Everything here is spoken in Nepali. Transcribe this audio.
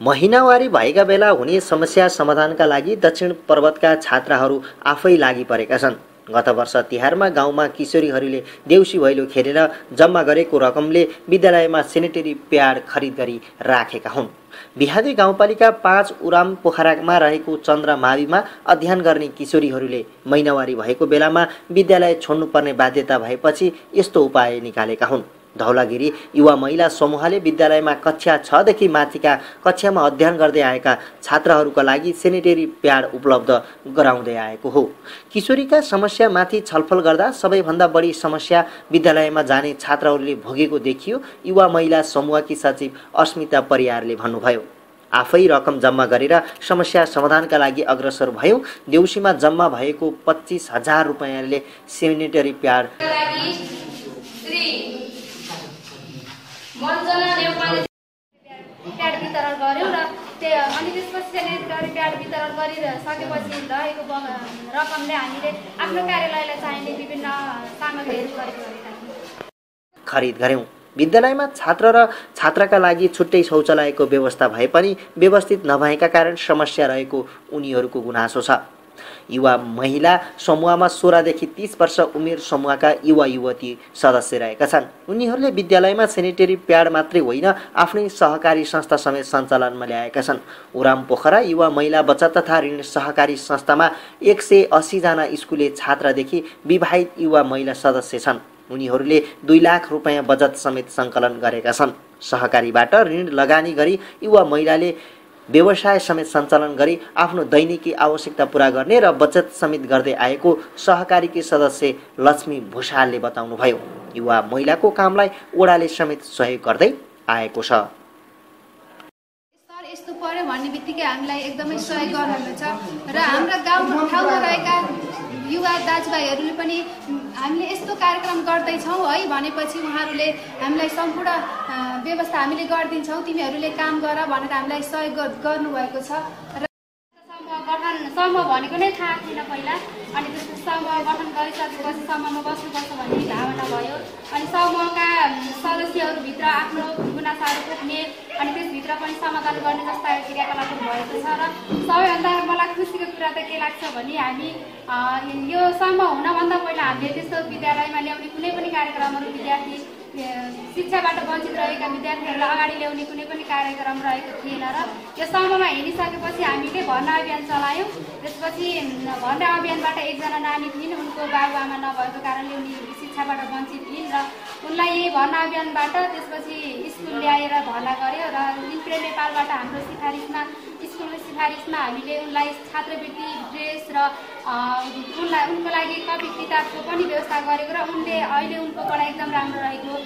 महिनावारी भएका बेला हुने समस्या समाधानका लागि दक्षिण पर्वतका छात्राहरू आफै लागि परेका छन्। गत वर्ष तिहारमा गाउँमा किशोरीहरूले देउसी भैलो खेलेर जम्मा गरेको रकमले विद्यालयमा सेनिटरी प्याड खरिद गरी राखेका हुन्। बिहादी गाउँपालिका पाँच उराम पोखरामा रहेको चन्द्र माविमा अध्ययन गर्ने किशोरीहरूले महिनावारी भएको बेलामा विद्यालय छोड्नुपर्ने बाध्यता भएपछि यस्तो उपाय निकालेका हुन्। धौलागिरी युवा महिला समूहले विद्यालयमा कक्षा छदेखि माथिका कक्षामा अध्ययन गर्दै आएका छात्राहरूका लागि सेनिटरी प्याड उपलब्ध गराउँदै आएको हो। किशोरीका समस्यामाथि छलफल गर्दा सबैभन्दा बढी समस्या विद्यालयमा जाने छात्राहरूले भोगेको देखियो। युवा महिला समूहकी सचिव अस्मिता परियारले भन्नुभयो आफै रकम जम्मा गरेर समस्या समाधानका लागि अग्रसर भयौँ। देउसीमा जम्मा भएको पच्चिस हजार रुपियाँले सेनिटरी प्याड मञ्जना नेपाली प्याड वितरण गऱ्यौँ र त्यो अनि त्यसपछि सेनिटरी प्याड वितरण गरिसकेपछि रहेको रकमले हामीले आफ्नो कार्यालयलाई चाहिने विभिन्न सामग्रीहरू खरिद गऱ्यौँ विद्यालयमा छात्र र छात्राका लागि छुट्टै शौचालयको व्यवस्था भए पनि व्यवस्थित नभएका कारण समस्या रहेको उनीहरूको गुनासो छ। युवा महिला समूहमा सोह्रदेखि तिस वर्ष उमेर समूहका युवा युवती सदस्य रहेका छन्। उनीहरूले विद्यालयमा सेनिटरी प्याड मात्रै होइन आफ्नै सहकारी संस्था समेत सञ्चालनमा ल्याएका छन्। उराम पोखरा युवा महिला बचत तथा ऋण सहकारी संस्थामा एक सय अस्सीजना स्कुले छात्रादेखि विवाहित युवा महिला सदस्य छन्। उनीहरूले दुई लाख रुपियाँ बचत समेत सङ्कलन गरेका छन्। सहकारीबाट ऋण लगानी गरी युवा महिलाले व्यवसाय समेत सञ्चालन गरी आफ्नो दैनिकी आवश्यकता पुरा गर्ने र बचत समेत गर्दै आएको सहकारीकी सदस्य लक्ष्मी भूषालले बताउनुभयो। युवा महिलाको कामलाई ओडाले समेत सहयोग गर्दै आएको छ। भन्ने बित्तिकै हामीलाई एकदमै सहयोग गर्नुहुन्छ र हाम्रा गाउँ ठाउँमा रहेका युवा दाजुभाइहरूले पनि हामीले यस्तो कार्यक्रम गर्दैछौँ है भनेपछि उहाँहरूले हामीलाई सम्पूर्ण व्यवस्था हामीले गरिदिन्छौँ। तिमीहरूले काम गर भनेर हामीलाई सहयोग गर- गर्नुभएको छ। र गठन समूह भनेको नै थाहा थिएन पहिला। अनि त्यसपछि समूह गठन गरिसकेपछि समूहमा बस्नुपर्छ भन्ने भावना भयो। अनि समूहका सदस्यहरूभित्र आफ्नो गुनासाहरू पोख्ने अनि त्यसभित्र पनि समाधान गर्ने जस्ता क्रियाकलापहरू भएको छ र सबैभन्दा मलाई खुसीको कुरा त के लाग्छ भने हामी यो समूह हुनभन्दा पहिला हामीले त्यस्तो विद्यालयमा ल्याउने कुनै पनि कार्यक्रमहरू विद्यार्थी शिक्षाबाट वञ्चित रहेका विद्यार्थीहरूलाई अगाडि ल्याउने कुनै पनि कार्यक्रम रहेको थिएन र यो समूहमा हिँडिसकेपछि हामीले भर्ना अभियान चलायौँ। त्यसपछि भर्ना अभियानबाट एकजना नानी थिइन् उनको बाबुआमा नभएको कारणले उनी शिक्षाबाट वञ्चित थिइन् र उनलाई यही भर्ना अभियानबाट त्यसपछि स्कुल ल्याएर भर्ना गऱ्यो र इन्प्रे नेपालबाट हाम्रो सिफारिसमा स्कुलको सिफारिसमा हामीले उनलाई छात्रवृत्ति ड्रेस र उनलाई उनको लागि कपी किताबको पनि व्यवस्था गरेको र उनले अहिले उनको पढाइ एकदम राम्रो रहेको।